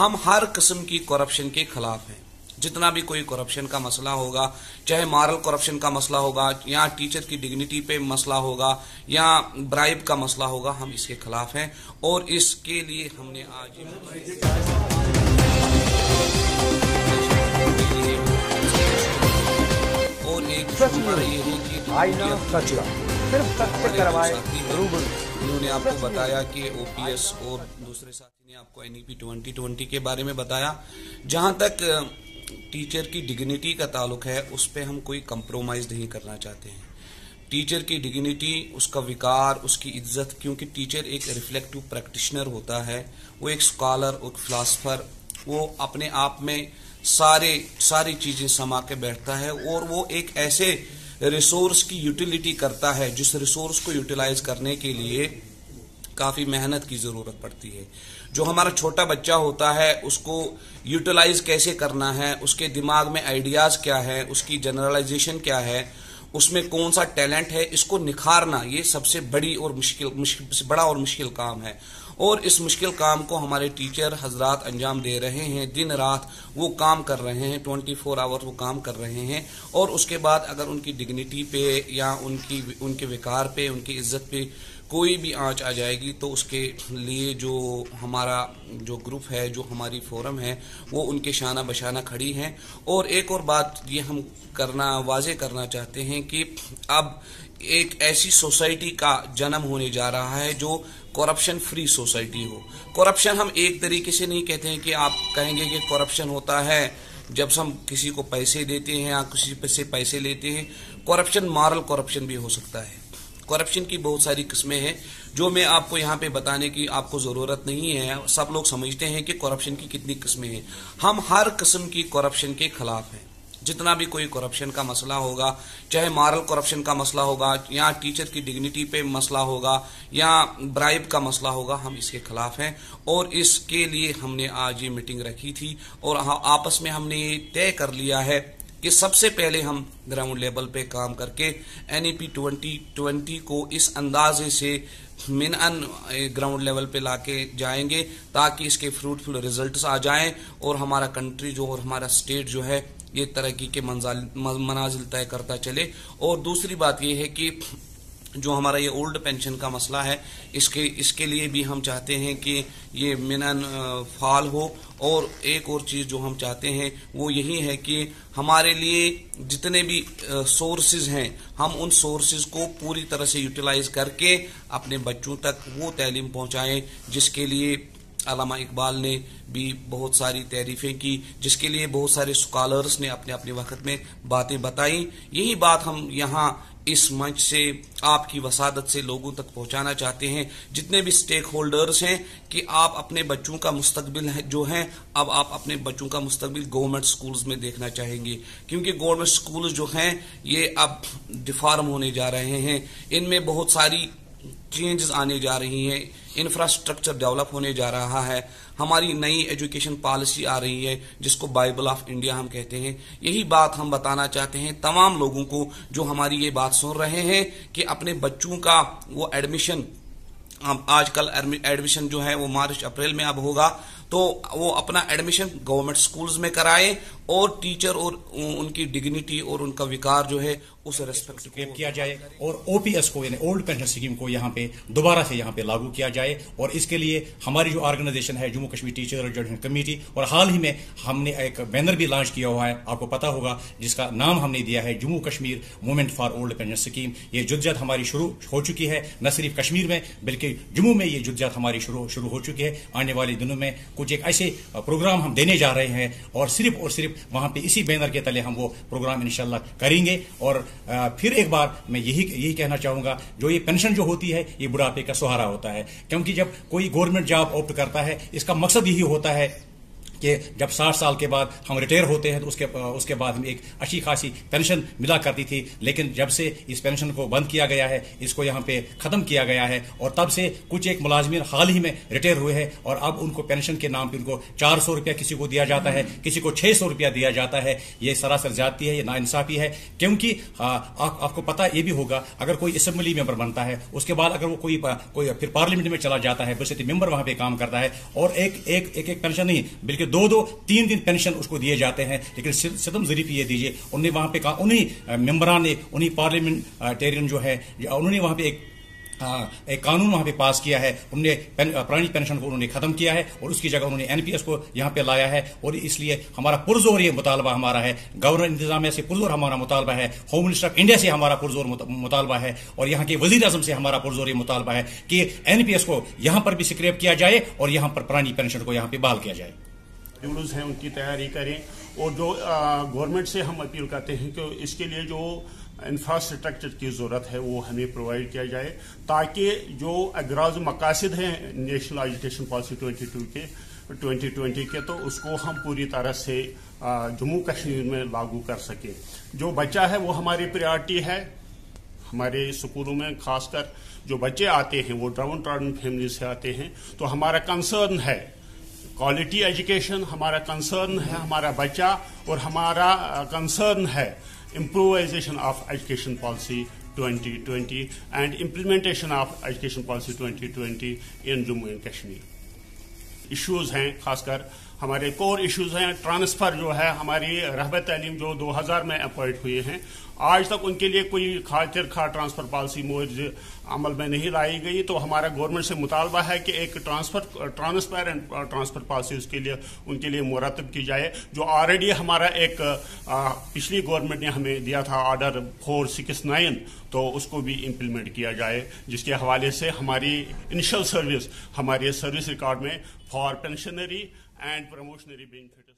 हम हर किस्म की करप्शन के खिलाफ हैं। जितना भी कोई करप्शन का मसला होगा, चाहे मॉरल करप्शन का मसला होगा, या टीचर की डिग्निटी पे मसला होगा, या ब्राइब का मसला होगा, हम इसके खिलाफ हैं। और इसके लिए हमने आज आईना कचरा सिर्फ़ सत्य करवाए रूबरू उन्होंने आपको बताया कि ओपीएस और दूसरे साथी ने आपको एनईपी 2020 के बारे में बताया। जहाँ तक टीचर की डिग्निटी का ताल्लुक है उस पर हम कोई कंप्रोमाइज नहीं करना चाहते हैं। टीचर की डिग्निटी उसका विकार उसकी इज़्ज़त क्योंकि टीचर एक रिफ्लेक्टिव प्रैक्टिशनर होता है वो एक स्कॉलर एक फिलासफर वो अपने आप में सारे, सारी चीज़ें समा के बैठता है और वो एक ऐसे रिसोर्स की यूटिलिटी करता है, जिस रिसोर्स को यूटिलाइज करने के लिए काफ़ी मेहनत की ज़रूरत पड़ती है। जो हमारा छोटा बच्चा होता है, उसको यूटिलाइज कैसे करना है, उसके दिमाग में आइडियाज़ क्या है, उसकी जनरलाइजेशन क्या है, उसमें कौन सा टैलेंट है, इसको निखारना, ये सबसे बड़ी और मुश्किल मुश्किल, बड़ा और मुश्किल काम है। और इस मुश्किल काम को हमारे टीचर हजरात अंजाम दे रहे हैं। दिन रात वो काम कर रहे हैं, ट्वेंटी फोर आवर वो काम कर रहे हैं। और उसके बाद अगर उनकी डिग्निटी पे या उनकी, उनके विकार पे, उनकी इज़्ज़त पे कोई भी आँच आ जाएगी तो उसके लिए जो हमारा, जो ग्रुप है, जो हमारी फोरम है, वो उनके शाना बशाना खड़ी हैं। और एक और बात ये हम करना, वाजे करना चाहते हैं कि अब एक ऐसी सोसाइटी का जन्म होने जा रहा है जो करप्शन फ्री सोसाइटी हो। करप्शन हम एक तरीके से नहीं कहते हैं कि आप कहेंगे कि करप्शन होता है, जब हम किसी को पैसे देते हैं या किसी से पैसे लेते हैं। करप्शन मॉरल करप्शन भी हो सकता है। करप्शन की बहुत सारी किस्में हैं, जो मैं आपको यहाँ पे बताने की आपको ज़रूरत नहीं है। सब लोग समझते हैं कि करप्शन की कितनी किस्में हैं। हम हर किस्म की करप्शन के खिलाफ हैं। जितना भी कोई करप्शन का मसला होगा, चाहे मॉरल करप्शन का मसला होगा, या टीचर की डिग्निटी पे मसला होगा, या ब्राइब का मसला होगा, हम इसके खिलाफ हैं। और इसके लिए हमने आज ये मीटिंग रखी थी और आपस में हमने ये तय कर लिया है कि सबसे पहले हम ग्राउंड लेवल पे काम करके N E P twenty twenty को इस अंदाजे से मिन अन ग्राउंड लेवल पे लाके जाएँगे, ताकि इसके फ्रूटफुल रिजल्ट्स आ जाएँ और हमारा कंट्री जो और हमारा स्टेट जो है, ये तरक्की के मनाजिल तय करता चले। और दूसरी बात यह है कि जो हमारा ये ओल्ड पेंशन का मसला है, इसके इसके लिए भी हम चाहते हैं कि ये मिनन फाल हो। और एक और चीज़ जो हम चाहते हैं, वो यही है कि हमारे लिए जितने भी सोर्सेज हैं, हम उन सोर्सेज को पूरी तरह से यूटिलाइज करके अपने बच्चों तक वो तालीम पहुंचाएँ, जिसके लिए अलामा इकबाल ने भी बहुत सारी तारीफें की, जिसके लिए बहुत सारे स्कॉलर्स ने अपने अपने वक्त में बातें बताई। यही बात हम यहाँ इस मंच से, आपकी वसादत से लोगों तक पहुंचाना चाहते हैं। जितने भी स्टेक होल्डर्स हैं कि आप अपने बच्चों का मुस्तबिल जो है, अब आप अपने बच्चों का मुस्तबिल गवर्नमेंट स्कूल्स में देखना चाहेंगे। क्योंकि गवर्नमेंट स्कूल्स जो हैं, ये अब डिफार्म होने जा रहे हैं। इनमें बहुत सारी चेंजेस आने जा रही हैं इंफ्रास्ट्रक्चर डेवलप होने जा रहा है, हमारी नई एजुकेशन पॉलिसी आ रही है, जिसको बाइबल ऑफ़ इंडिया हम कहते हैं। यही बात हम बताना चाहते हैं तमाम लोगों को जो हमारी ये बात सुन रहे हैं कि अपने बच्चों का वो एडमिशन आजकल एडमिशन जो है वो मार्च अप्रैल में अब होगा। तो वो अपना एडमिशन गवर्नमेंट स्कूल्स में कराए और टीचर और उनकी डिग्निटी और उनका विकार जो है, उस रेस्पेक्ट को किया जाए और ओपीएस को, यानी ओल्ड पेंशन स्कीम को यहाँ पे, दोबारा से यहाँ पे लागू किया जाए। और इसके लिए हमारी जो ऑर्गेनाइजेशन है Jammu Kashmir teacher education committee और हाल ही में हमने एक बैनर भी लॉन्च किया हुआ है, आपको पता होगा, जिसका नाम हमने दिया है Jammu Kashmir movement for old pension scheme ये जुद्दत हमारी शुरू हो चुकी है, न सिर्फ़ कश्मीर में, बल्कि जम्मू में ये जुद्दत हमारी शुरू हो चुकी है। आने वाले दिनों में कुछ एक ऐसे प्रोग्राम हम देने जा रहे हैं और सिर्फ़ और सिर्फ़ वहाँ पे इसी बैनर के तले हम वो प्रोग्राम इनशाला करेंगे। और फिर एक बार मैं यही यही कहना चाहूँगा, जो ये पेंशन जो होती है, ये बुढ़ापे का सहारा होता है। क्योंकि जब कोई गवर्नमेंट जॉब ऑप्ट करता है, इसका मकसद यही होता है कि जब साठ साल के बाद हम रिटायर होते हैं तो उसके उसके बाद हमें एक अच्छी खासी पेंशन मिला करती थी। लेकिन जब से इस पेंशन को बंद किया गया है इसको यहाँ पे खत्म किया गया है और तब से कुछ एक मुलाजमिन हाल ही में रिटायर हुए हैं और अब उनको पेंशन के नाम पर उनको चार सौ रुपया किसी को दिया जाता है किसी को छह सौ रुपया दिया जाता है। ये सरासर जाती है ये नाइंसाफी है क्योंकि आपको पता ये भी होगा अगर कोई असम्बली मेंबर बनता है उसके बाद अगर वो कोई कोई फिर पार्लियामेंट में चला जाता है बस मेंबर वहाँ पे काम करता है और एक एक एक, एक पेंशन नहीं बल्कि दो दो तीन दिन पेंशन उसको दिए जाते हैं। लेकिन सितम जरीफ ये दीजिए उन्होंने वहाँ पे कहा, उन्हीं मेंबरान ने, उन्हीं पार्लियामेंटेरियन जो है उन्होंने वहाँ पे एक एक कानून वहाँ पे पास किया है। उन्होंने पुरानी पेंशन को उन्होंने खत्म किया है और उसकी जगह उन्होंने एनपीएस को यहाँ पे लाया है और इसलिए हमारा पुरजोर ये मुतालबा हमारा है। गवर्नर इंतजामिया से पुरजोर हमारा मुतालबा है। होम मिनिस्टर ऑफ़ इंडिया से हमारा पुरजोर मुतालबा है और यहाँ के वज़ीर अजम से हमारा पुरजोर ये मुतालबा है कि एनपीएस को यहाँ पर भी स्क्रेप किया जाए और यहाँ पर पुरानी पेंशन को यहाँ पर बहाल किया जाए। रूल्स हैं, उनकी तैयारी करें। और जो गवर्नमेंट से हम अपील करते हैं कि इसके लिए जो इंफ्रास्ट्रक्चर की ज़रूरत है, वो हमें प्रोवाइड किया जाए, ताकि जो अगराज मकासद हैं नेशनल एजुकेशन पॉलिसी 22 के 2020 के तो उसको हम पूरी तरह से जम्मू कश्मीर में लागू कर सकें। जो बच्चा है, वो हमारी प्रायोरिटी है, हमारे स्कूलों में, खासकर जो बच्चे आते हैं, वो डाउन ट्राउन फैमिली से आते हैं तो हमारा कंसर्न है क्वालिटी एजुकेशन हमारा कंसर्न है, हमारा बच्चा और हमारा कंसर्न है improvisation of education policy 2020 and implementation of education policy 2020 in Jammu and Kashmir issues हैं, खासकर हमारे कोर इश्यूज़ हैं ट्रांसफ़र जो है हमारी रहबत तलीम जो 2000 में अपॉइंट हुए हैं। आज तक उनके लिए कोई खातिर खा ट्रांसफ़र पॉलिसी मोज अमल में नहीं लाई गई तो हमारा गवर्नमेंट से मुतालबा है कि एक ट्रांसफ़र ट्रांसपेरेंट ट्रांसफ़र पॉलिसी उसके लिए उनके लिए मुरतब की जाए जो ऑलरेडी हमारा एक आ, पिछली गवर्नमेंट ने हमें दिया था ऑर्डर फोर सिक्स नाइन तो उसको भी इम्प्लीमेंट किया जाए जिसके हवाले से हमारी इनिशियल सर्विस हमारे सर्विस रिकॉर्ड में for pensionary and promotionary benefit